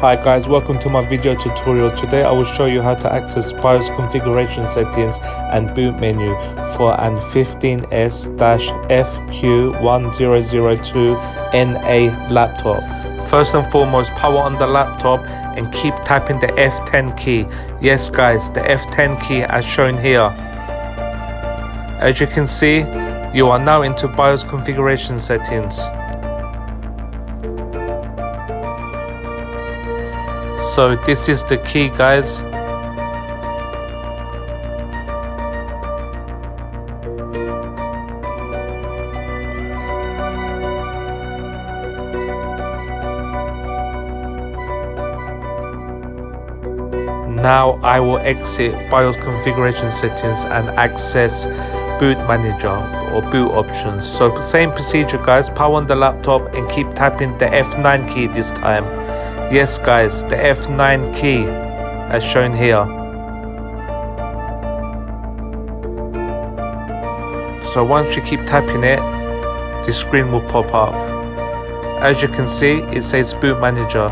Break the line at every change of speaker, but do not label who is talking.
Hi guys, welcome to my video tutorial. Today I will show you how to access BIOS configuration settings and boot menu for an 15S-FQ1002NA laptop. First and foremost, power on the laptop and keep tapping the F10 key. Yes guys, the F10 key as shown here. As you can see, you are now into BIOS configuration settings. So this is the key guys. Now I will exit BIOS configuration settings and access boot manager or boot options. So same procedure guys, power on the laptop and keep tapping the F9 key this time. Yes guys, the F9 key as shown here. So once you keep tapping it, the screen will pop up. As you can see, it says boot manager